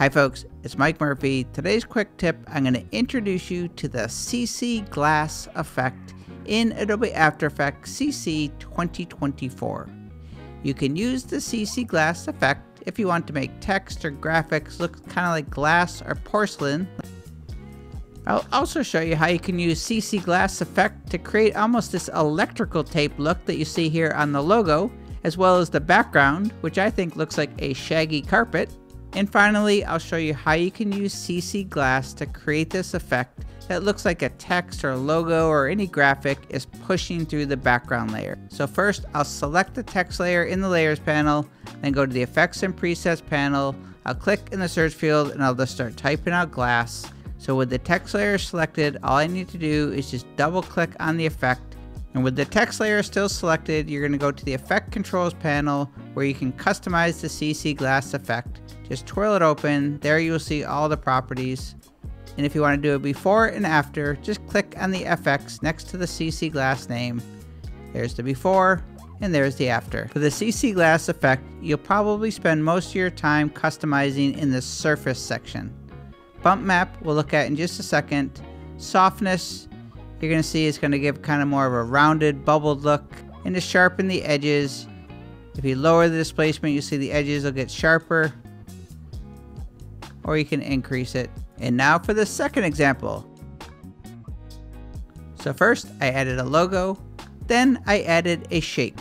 Hi folks, it's Mike Murphy. Today's quick tip, I'm going to introduce you to the CC Glass effect in Adobe After Effects CC 2024. You can use the CC Glass effect if you want to make text or graphics look kind of like glass or porcelain. I'll also show you how you can use CC Glass effect to create almost this electrical tape look that you see here on the logo, as well as the background, which I think looks like a shaggy carpet. And finally, I'll show you how you can use CC Glass to create this effect that looks like a text or logo or any graphic is pushing through the background layer. So first, I'll select the text layer in the Layers panel, then go to the Effects and Presets panel. I'll click in the search field and I'll just start typing out glass. So with the text layer selected, all I need to do is just double click on the effect and with the text layer still selected, you're going to go to the Effect Controls panel where you can customize the CC Glass effect. Just twirl it open, there you'll see all the properties. And if you want to do it before and after, just click on the FX next to the CC Glass name. There's the before, and there's the after. For the CC Glass effect, you'll probably spend most of your time customizing in the surface section. Bump map we'll look at in just a second. Softness, you're going to see it's going to give kind of more of a rounded, bubbled look. And to sharpen the edges, if you lower the displacement, you see the edges will get sharper. Or you can increase it. And now for the second example. So first, I added a logo. Then I added a shape.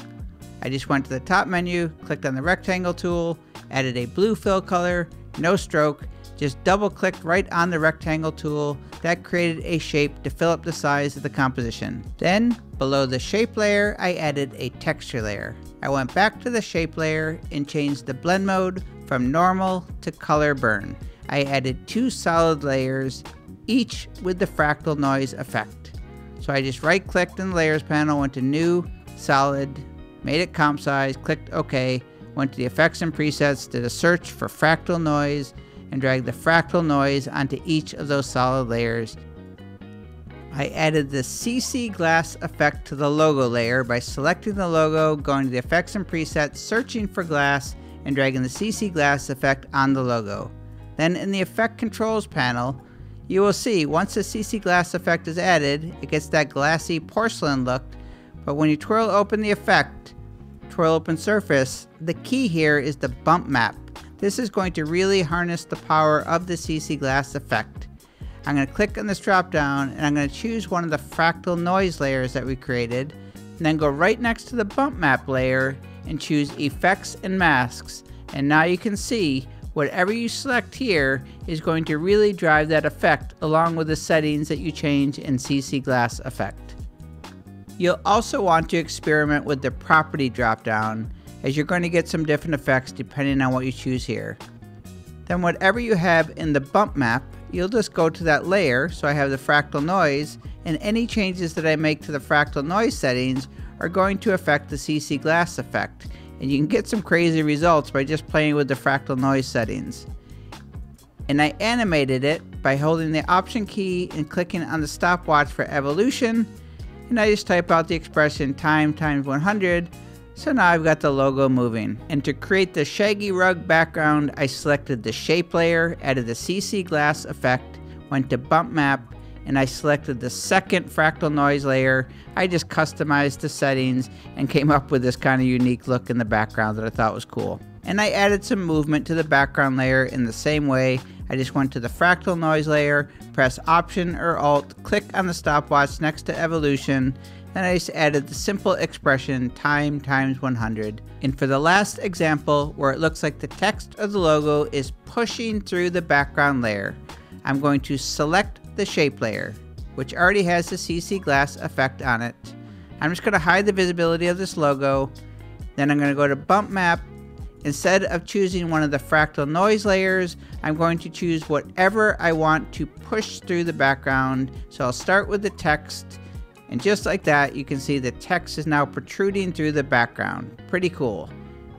I just went to the top menu, clicked on the rectangle tool, added a blue fill color, no stroke, just double clicked right on the rectangle tool that created a shape to fill up the size of the composition. Then below the shape layer I added a texture layer. I went back to the shape layer and changed the blend mode from normal to color burn. I added two solid layers each with the fractal noise effect. So I just right clicked in the layers panel, went to new, solid, made it comp size, clicked OK, went to the effects and presets, did a search for fractal noise, and dragged the fractal noise onto each of those solid layers. I added the CC glass effect to the logo layer by selecting the logo, going to the effects and presets, searching for glass, and dragging the CC glass effect on the logo. Then in the effect controls panel, you will see once the CC glass effect is added, it gets that glassy porcelain look, but when you twirl open the effect, twirl open surface, the key here is the bump map. This is going to really harness the power of the CC Glass effect. I'm going to click on this drop down and I'm going to choose one of the fractal noise layers that we created and then go right next to the bump map layer and choose effects and masks and now you can see whatever you select here is going to really drive that effect along with the settings that you change in CC Glass effect. You'll also want to experiment with the property drop down as you're going to get some different effects depending on what you choose here. Then whatever you have in the bump map, you'll just go to that layer, so I have the fractal noise, and any changes that I make to the fractal noise settings are going to affect the CC glass effect, and you can get some crazy results by just playing with the fractal noise settings. And I animated it by holding the option key and clicking on the stopwatch for evolution, and I just type out the expression time times 100 so now I've got the logo moving. And to create the shaggy rug background, I selected the shape layer, added the CC glass effect, went to bump map, and I selected the second fractal noise layer. I just customized the settings and came up with this kind of unique look in the background that I thought was cool. And I added some movement to the background layer in the same way. I just went to the fractal noise layer, press Option or Alt, click on the stopwatch next to evolution, then I just added the simple expression time times 100. And for the last example, where it looks like the text of the logo is pushing through the background layer, I'm going to select the shape layer, which already has the CC glass effect on it. I'm just going to hide the visibility of this logo. Then I'm going to go to bump map. Instead of choosing one of the fractal noise layers, I'm going to choose whatever I want to push through the background. So I'll start with the text and just like that, you can see the text is now protruding through the background. Pretty cool.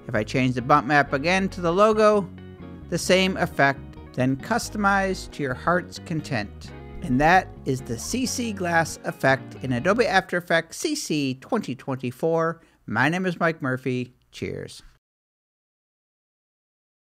If I change the bump map again to the logo, the same effect, then customize to your heart's content. And that is the CC Glass effect in Adobe After Effects CC 2024. My name is Mike Murphy. Cheers.